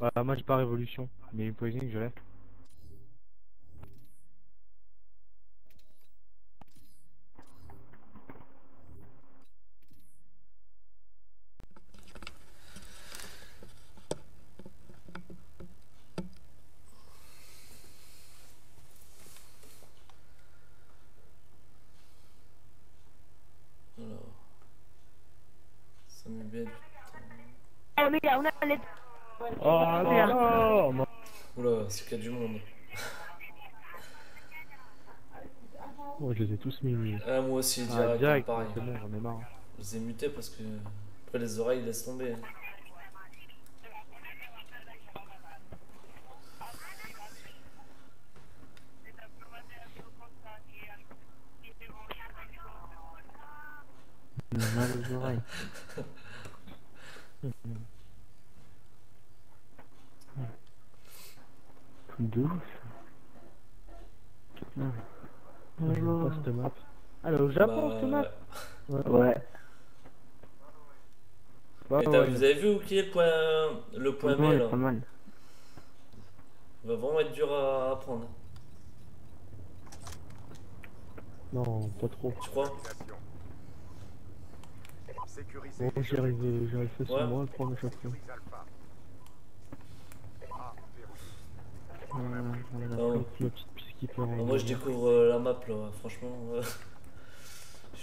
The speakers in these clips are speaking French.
Bah, moi j'ai pas révolution, mais poisoning je l'ai. Alors. Ça met bien du temps. Eh, mira, una letra. Oh non non Oula, c'est qu'il y a du monde. Oh, je les ai tous mis. Ah, moi aussi, Ah, direct, direct, pareil. c'est bon, j'en ai marre. Je les ai mutés parce que. Après, les oreilles, laisse tomber. Mal aux oreilles. Truc de ouf. ça. Ouais, j'aime pas cette map. Alors au Japon Bah, cette map Ouais. Ouais. Bah, ouais. vous avez vu où qui est le point, le point B là pas mal. Il va vraiment être dur à apprendre. Non, pas trop. Tu crois? Bon, sur Ouais. moi, le prendre à chaque fois. Voilà, voilà, Oh. La petite- la petite piste qui peut Bon, Moi je découvre euh, la map là, franchement. euh,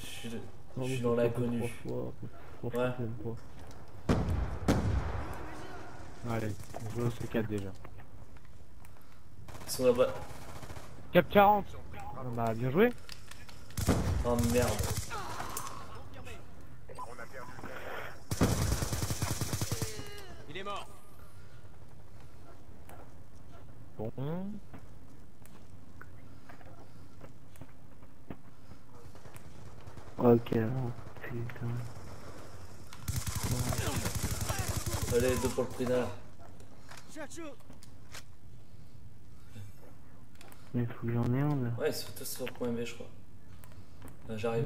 je suis Non, je mais suis j'ai dans l'inconnu. Ouais. Allez, on joue au C4 déjà. Ils sont là-bas. Cap 40 Ah Bah bien joué Oh merde. Il est mort. Bon. Ok, alors, putain. Allez, deux pour le prix d'un. Mais faut que j'en ai un là. Ouais, sont tous sur le point B, je crois. Là, J'arrive.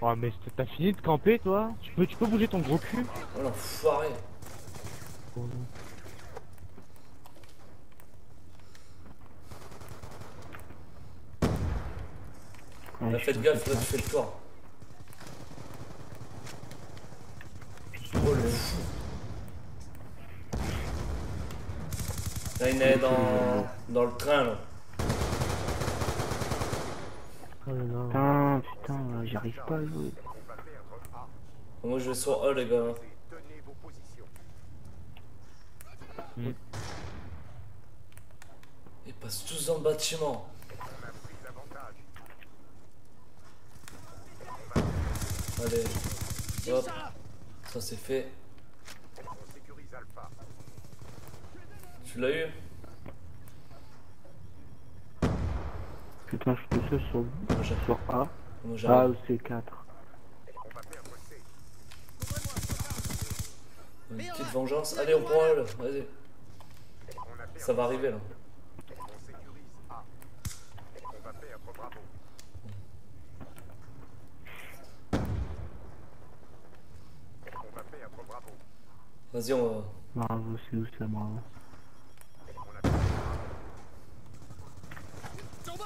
Oh mais c'est- t'as fini de camper toi? Tu peux, tu peux bouger ton gros cul Oh l'enfoiré. Oh, Ouais, Là, je faites gaffe, que là tu fais le tour. Oh le fou. Là, il est dans, dans le train là. Oh là là. Putain, putain, là, j'arrive pas à jouer. Moi je vais sur A les gars. Mm. Ils passent tous dans le bâtiment. Allez. Hop. Ça c'est fait. Tu l'as eu Putain, je suis sur, sur A. A ou C4. Une petite vengeance. Allez, on prend elle. Vas-y. Ça va arriver là. Vas-y, on va. Bravo, c'est où ça, bravo.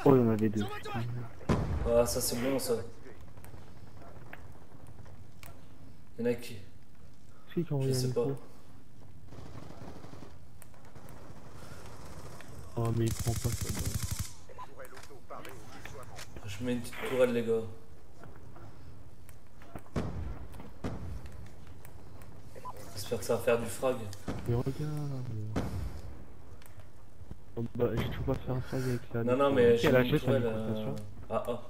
Oh, il y en avait deux. Ah, ça c'est bon ça. Y'en a qui? Si, quand Je il y sais pas. Oh mais il prend pas ça. Je mets une petite tourelle, les gars. J'espère que ça va faire du frag. Mais regarde. Oh, bah j'ai toujours pas fait un frag avec la. Non, non, mais j'ai a mis lâché une sa tourelle. microfonation euh, Ah, ah.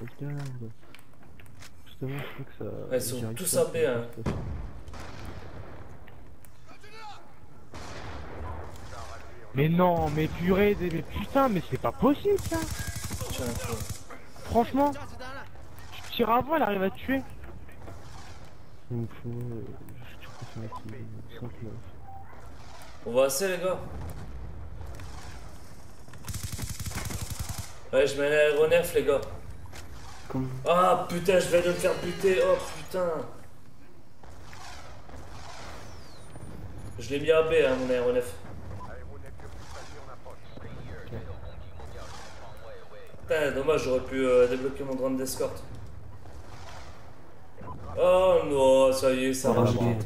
Regarde. Justement, je crois que ça. Ils sont tous B, hein. Mais non, mais purée, des- mais putain, mais c'est pas possible ça Tiens. Franchement, tire avant, elle arrive à te tuer. Il me faut. euh, Je préfère qu'il 5 On va assez, les gars. Ouais, je mets l'aéronef, les gars. Comme... Ah putain, je vais de me faire buter. Oh putain. Je l'ai mis à B, hein, mon aéronef. Putain, dommage, j'aurais pu euh, débloquer mon drone d'escorte. Oh non, ça y est, ça bon.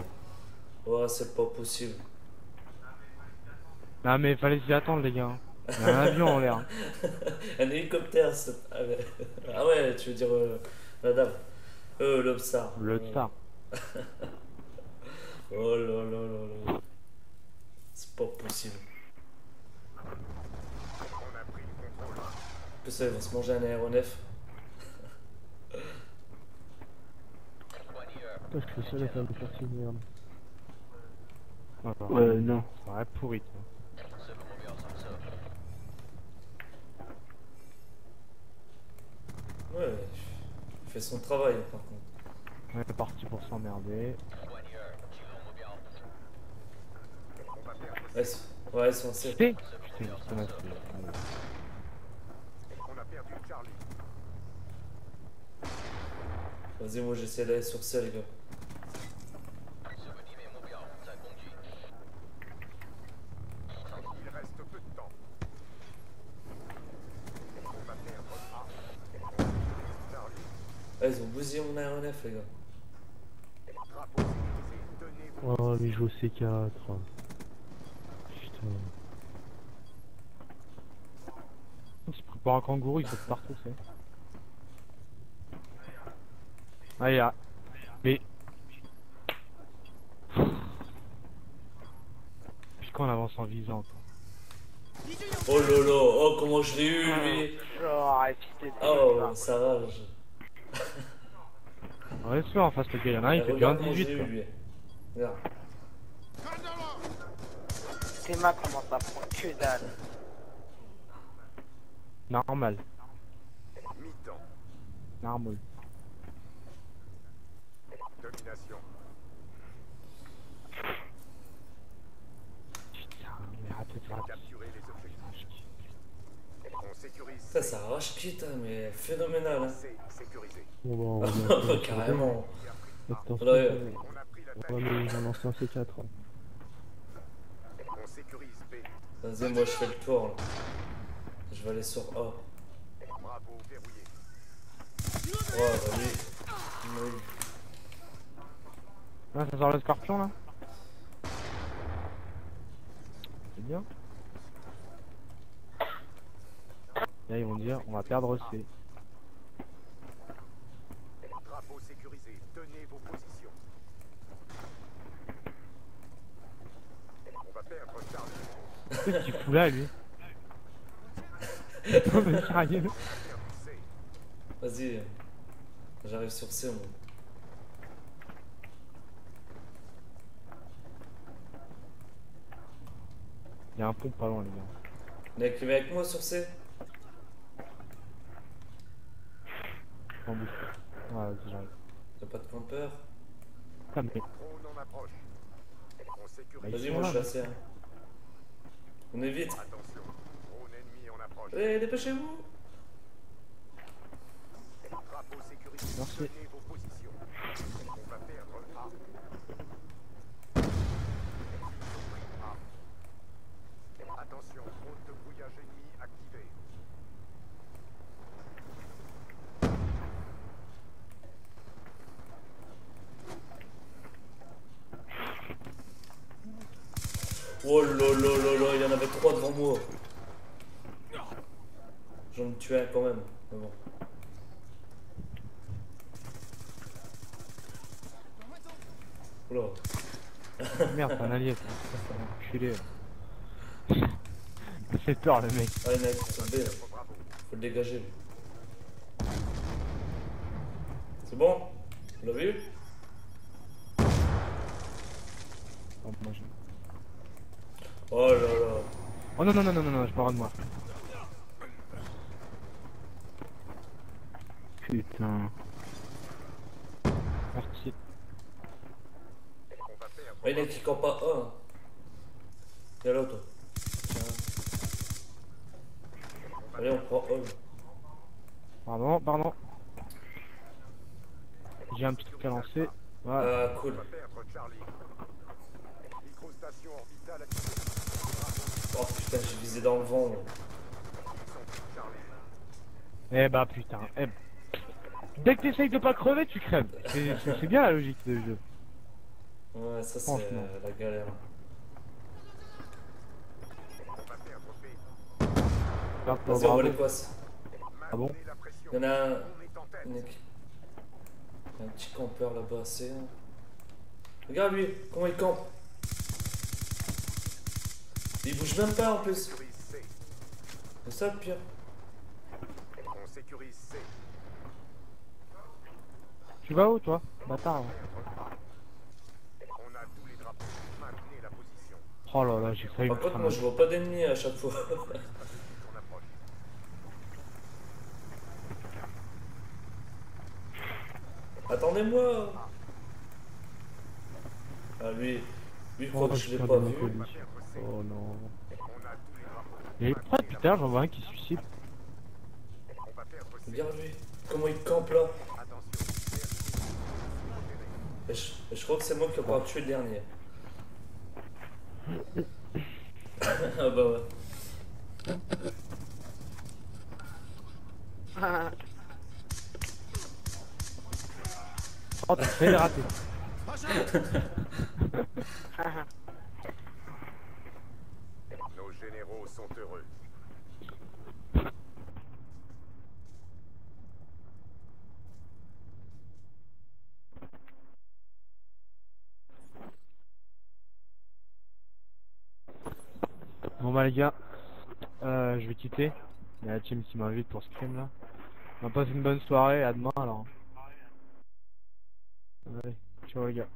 Oh, c'est pas possible. Ah mais fallait s'y attendre les gars. Il y a un avion en l'air. Un hélicoptère, c'est- ah ouais. Ah ouais, tu veux dire euh, madame. Euh, l'Obstar. Le star. Oh là là là là. C'est pas possible. Plus, ça, ils vont se manger un aéronef. Je suis le seul à faire me faire. Ah, bah, Ouais, non. Ça aurait pourri. toi. Ouais, il fait son travail par contre. On est parti pour s'emmerder. Ouais, c'est- ouais, ils sont C. Putain Putain, ça m'a fait. Vas-y, moi j'essaie d'aller sur C, les gars. Ah, ils ont bousillé mon aéronef, les gars. Oh, mais joue C4. Putain. On se prépare un kangourou, il saute partout, c'est. Ah, il y a. Mais. Puis quand on avance en visant, quoi. Oh lolo, oh comment je l'ai eu, lui. Oh, fils de Oh, ça rage. On est sûr en face, le gars, il y en a un, il fait bien regarde comment je 18, l'ai quoi. Regarde. Théma comment ça prend que dalle. Normal. Normal. Putain, mais raté, raté. Ça, ça arrache hein, mais phénoménal. Hein. Bon, bah, on va Carrément. Attention, Là, ils ont lancé un C4. hein. Vas-y, moi je fais le tour là. Je vais aller sur A. Ouais, vas-y. Oui. Ah, ça sort le scorpion là? C'est bien. Là, ils vont dire on va perdre C. Qu'est-ce qu'il fout là, lui Vas-y. J'arrive sur C, moi. Il y a un pont pas loin, les gars. Mec, qui va avec moi sur C? En bouche. Ouais, vas-y, j'arrive. T'as pas de campeur mais. Ils Vas-y, moi je suis assez. hein. On est vite. Allez, dépêchez-vous Merci. Oh là là là là, il y en avait trois devant moi. J'en ai tué un quand même. Mais bon. Oula. Merde, c'est un allié. Enculé. fait peur, le mec. Ah, il y en a tombé là. Faut le dégager. C'est bon? Vous l'avez eu? Oh, moi, Oh là là. oh non, non, non, non, non, non, je parle de moi. Putain. Merci. Il a qui campent pas un. Il y a l'autre. Tiens. Allez, on prend un. Pardon, pardon. J'ai un petit truc à lancer. Voilà. Ah, cool. Oh putain, j'ai visé dans le vent. Eh bah putain. Eh. Dès que t'essayes de pas crever, tu crèves. C'est- bien la logique de jeu. Ouais, ça c'est la galère. Vas-y, on va les passes. Ah bon Il y en a un. Nick. Il y a un petit campeur là-bas, c'est. Regarde lui, comment il campe. Il bouge même pas en plus. C'est ça le pire. On sécurise C. Tu vas où toi? Bâtard. hein. On a tous les drapeaux. Maintenez la position. Oh là là, j'ai failli Par contre, moi je vois pas d'ennemis à chaque fois. Attendez-moi Ah lui, lui je crois Oh, que je l'ai pas vu. Oh non. Et pourquoi putain j'en vois un qui se suicide. Regarde lui, comment il campe là. Je, crois que c'est moi qui ai pas tué le dernier. ah bah ouais. Oh t'as fait les sont heureux. Bon bah les gars, euh, je vais quitter. Il y a la team qui m'invite pour ce crime là. On va passer une bonne soirée, à demain alors. Allez, ciao les gars.